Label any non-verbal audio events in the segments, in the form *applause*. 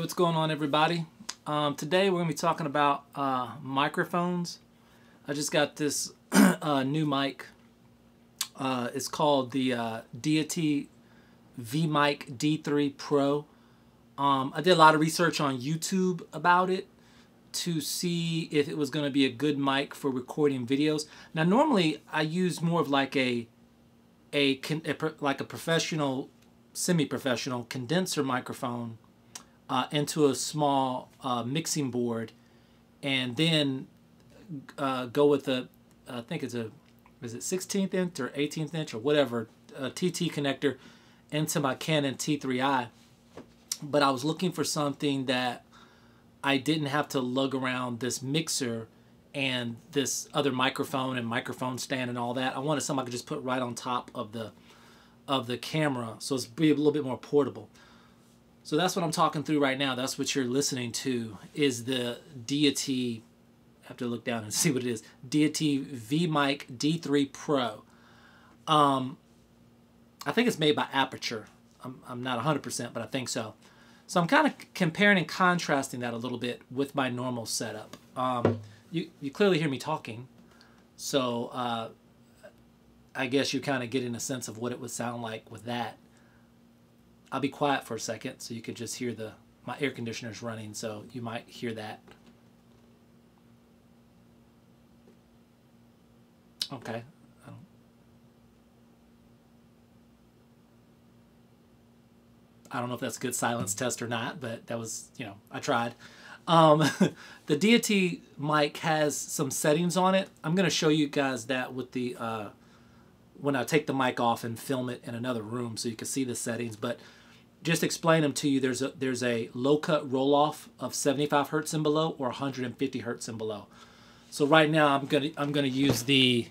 what's going on, everybody? Um, today we're going to be talking about uh, microphones. I just got this *clears throat* uh, new mic. Uh, it's called the uh, Deity V-Mic D3 Pro. Um, I did a lot of research on YouTube about it to see if it was going to be a good mic for recording videos. Now, normally I use more of like a a, a like a professional, semi-professional condenser microphone uh, into a small uh, mixing board, and then uh, go with a, I think it's a, is it 16th inch or 18th inch or whatever, TT connector into my Canon T3i. But I was looking for something that I didn't have to lug around this mixer and this other microphone and microphone stand and all that. I wanted something I could just put right on top of the of the camera, so it's be a little bit more portable. So that's what I'm talking through right now. That's what you're listening to is the Deity. I have to look down and *laughs* see what it is. Deity V-Mic D3 Pro. Um, I think it's made by Aputure. I'm, I'm not 100%, but I think so. So I'm kind of comparing and contrasting that a little bit with my normal setup. Um, you, you clearly hear me talking, so uh, I guess you're kind of getting a sense of what it would sound like with that. I'll be quiet for a second so you could just hear the my air conditioner's running, so you might hear that. Okay. I don't, know if that's a good silence test or not, but that was, you know, I tried. Um, *laughs* the Deity mic has some settings on it. I'm going to show you guys that with the uh, when I take the mic off and film it in another room so you can see the settings. But just explain them to you. There's a there's a low cut roll off of 75 hertz and below or 150 hertz and below. So right now I'm gonna I'm gonna use the.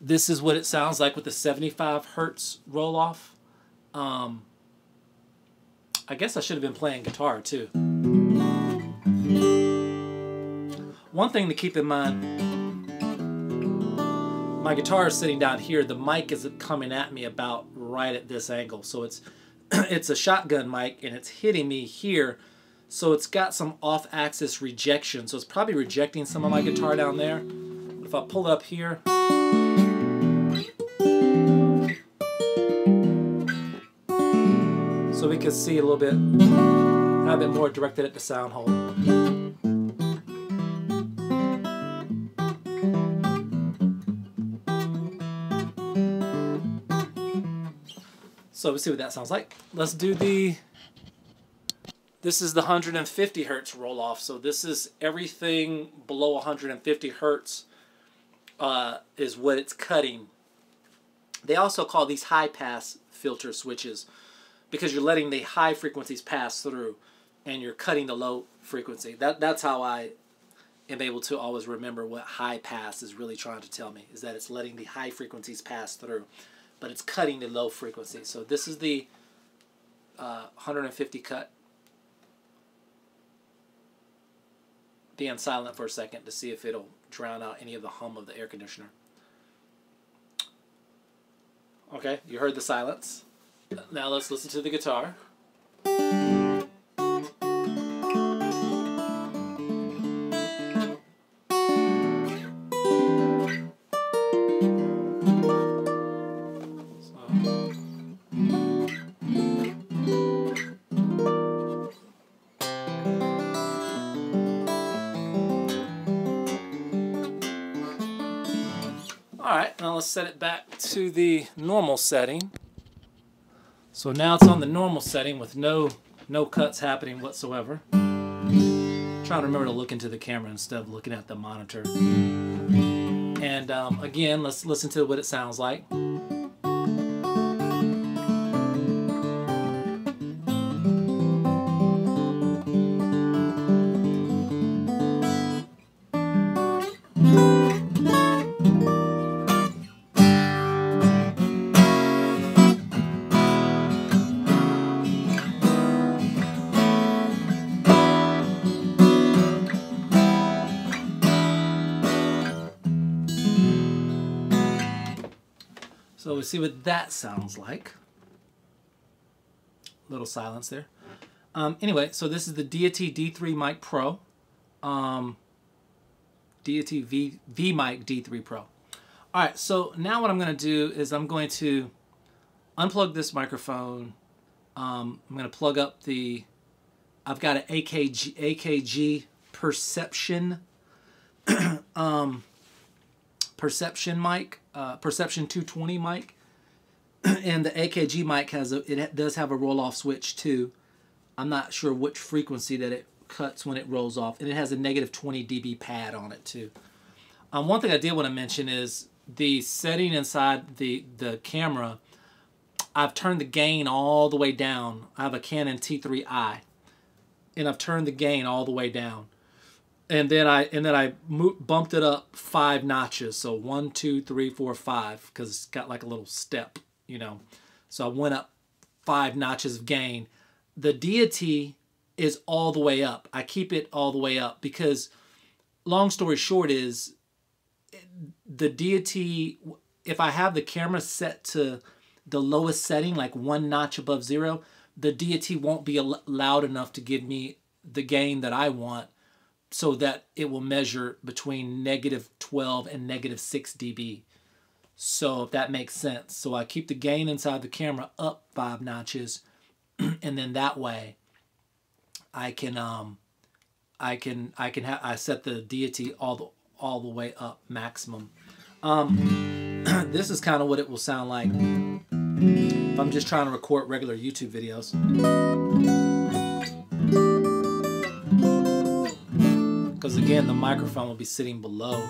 This is what it sounds like with the 75 hertz roll off. Um, I guess I should have been playing guitar too. One thing to keep in mind my guitar is sitting down here. The mic is coming at me about right at this angle. So it's *clears throat* it's a shotgun mic and it's hitting me here. So it's got some off-axis rejection. So it's probably rejecting some of my guitar down there. If I pull up here. So we can see a little bit, a bit more directed at the sound hole. So let's see what that sounds like. Let's do the, this is the 150 hertz roll off. So this is everything below 150 hertz uh, is what it's cutting. They also call these high pass filter switches because you're letting the high frequencies pass through and you're cutting the low frequency. That That's how I am able to always remember what high pass is really trying to tell me, is that it's letting the high frequencies pass through but it's cutting the low frequency. So this is the uh, 150 cut. Be Being silent for a second to see if it'll drown out any of the hum of the air conditioner. Okay, you heard the silence. Now let's listen to the guitar. Let's set it back to the normal setting. So now it's on the normal setting with no no cuts happening whatsoever. I'm trying to remember to look into the camera instead of looking at the monitor. And um, again, let's listen to what it sounds like. So we see what that sounds like. little silence there. Um, anyway, so this is the Deity D3 Mic Pro. Um, Deity V, V Mic D3 Pro. All right, so now what I'm going to do is I'm going to unplug this microphone. Um, I'm going to plug up the, I've got an AKG, AKG Perception, *clears throat* um, Perception mic, uh, Perception 220 mic. *clears throat* and the AKG mic has a, it does have a roll off switch too. I'm not sure which frequency that it cuts when it rolls off, and it has a negative 20 dB pad on it too. Um, one thing I did want to mention is the setting inside the the camera. I've turned the gain all the way down. I have a Canon T3i, and I've turned the gain all the way down, and then I and then I bumped it up five notches. So one, two, three, four, five, because it's got like a little step you know. So I went up five notches of gain. The deity is all the way up. I keep it all the way up because, long story short, is the deity. If I have the camera set to the lowest setting, like one notch above zero, the deity won't be loud enough to give me the gain that I want so that it will measure between negative 12 and negative 6 dB. So if that makes sense. So I keep the gain inside the camera up five notches *clears throat* and then that way I can um I can I can have I set the deity all the all the way up maximum. Um *clears throat* this is kind of what it will sound like if I'm just trying to record regular YouTube videos. Again, the microphone will be sitting below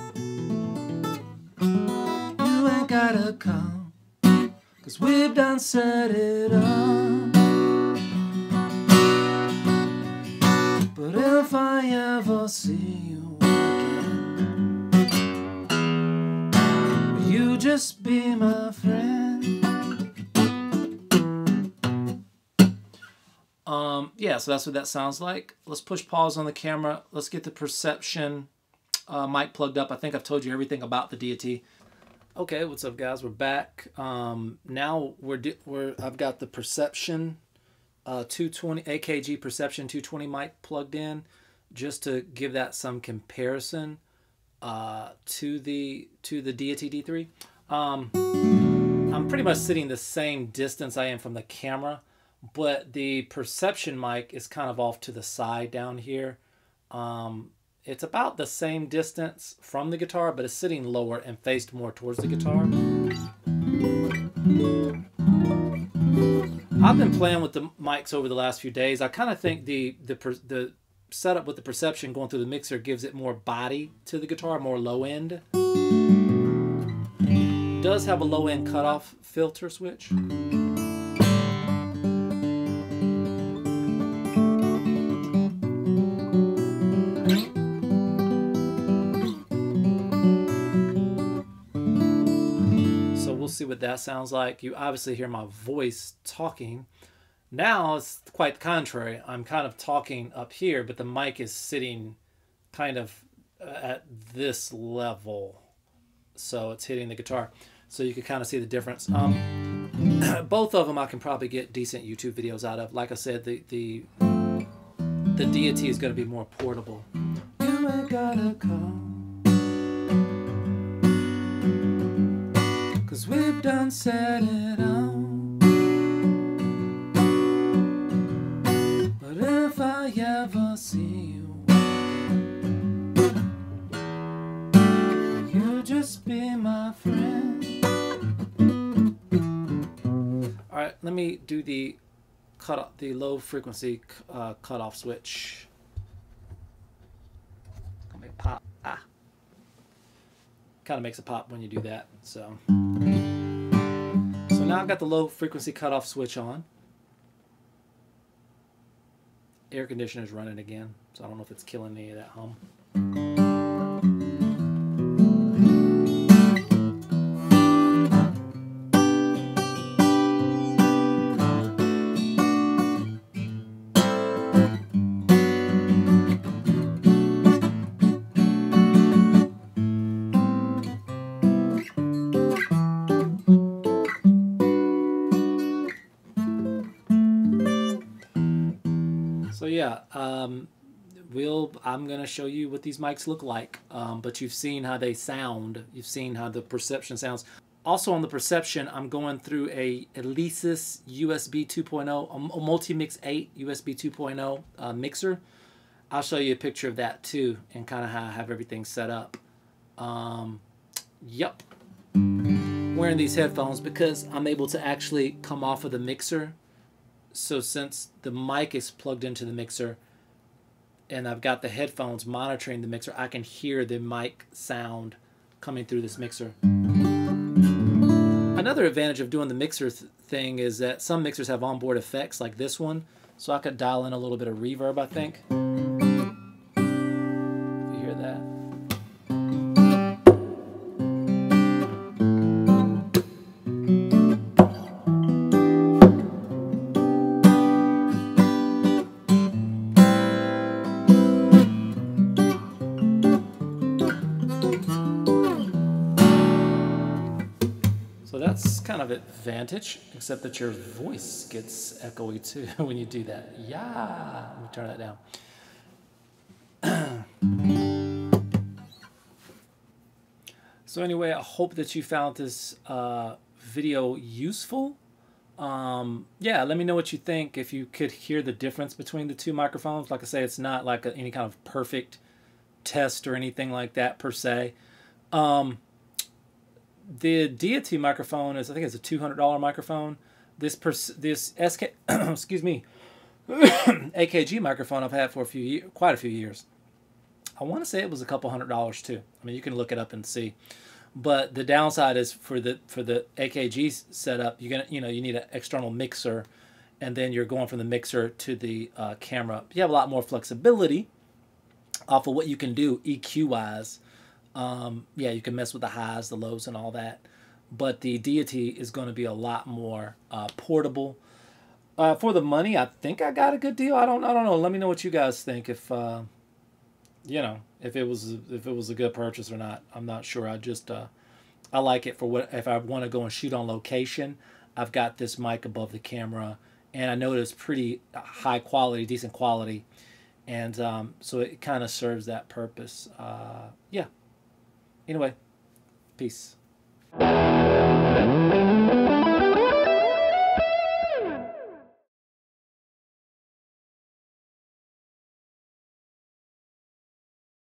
gotta come. Cause we've done set it up. But if I ever see you again, will you just be my friend? Yeah, so that's what that sounds like. Let's push pause on the camera. Let's get the perception uh, mic plugged up. I think I've told you everything about the deity. Okay, what's up, guys? We're back. Um, now we're we're I've got the Perception uh, 220 AKG Perception 220 mic plugged in, just to give that some comparison uh, to the to the Deity D3. Um, I'm pretty much sitting the same distance I am from the camera, but the Perception mic is kind of off to the side down here. Um, it's about the same distance from the guitar, but it's sitting lower and faced more towards the guitar. I've been playing with the mics over the last few days. I kind of think the, the the setup with the perception going through the mixer gives it more body to the guitar, more low end. It does have a low end cutoff filter switch. See what that sounds like. You obviously hear my voice talking. Now it's quite the contrary. I'm kind of talking up here, but the mic is sitting kind of uh, at this level. So it's hitting the guitar. So you can kind of see the difference. Um, *clears throat* both of them I can probably get decent YouTube videos out of. Like I said, the the, the deity is going to be more portable. You gotta come. Cause we've done set it out But if I ever see you You'll just be my friend Alright, let me do the cut off, the low frequency uh, cutoff switch. Gonna make pop. Ah. Kind of makes a pop when you do that. So so now I've got the low frequency cutoff switch on. Air conditioner's running again, so I don't know if it's killing any of that hum. Yeah, um, we'll I'm gonna show you what these mics look like. Um, but you've seen how they sound. You've seen how the perception sounds. Also on the perception, I'm going through a Alesis USB 2.0, a Multimix 8 USB 2.0 uh, mixer. I'll show you a picture of that too, and kind of how I have everything set up. Um, yep. Wearing these headphones because I'm able to actually come off of the mixer. So since the mic is plugged into the mixer, and I've got the headphones monitoring the mixer, I can hear the mic sound coming through this mixer. Another advantage of doing the mixer th thing is that some mixers have onboard effects like this one, so I could dial in a little bit of reverb, I think. So of advantage, except that your voice gets echoey too *laughs* when you do that. Yeah, let me turn that down. *clears throat* so anyway, I hope that you found this uh, video useful. Um, yeah, let me know what you think. If you could hear the difference between the two microphones. Like I say, it's not like a, any kind of perfect test or anything like that per se. Um, the Deity microphone is I think it's a two hundred dollar microphone. This pers- this SK *clears throat* excuse me *clears throat* AKG microphone I've had for a few quite a few years. I want to say it was a couple hundred dollars too. I mean, you can look it up and see. But the downside is for the for the AKG setup, you're gonna you know you need an external mixer, and then you're going from the mixer to the uh, camera. You have a lot more flexibility off of what you can do EQ wise um, yeah, you can mess with the highs, the lows, and all that. But the Deity is going to be a lot more uh, portable. Uh, for the money, I think I got a good deal. I don't, I don't know. Let me know what you guys think. If uh, you know, if it was, if it was a good purchase or not. I'm not sure. I just, uh, I like it for what if I want to go and shoot on location. I've got this mic above the camera, and I know it's pretty high quality, decent quality, and um, so it kind of serves that purpose. Uh, yeah. Anyway, peace.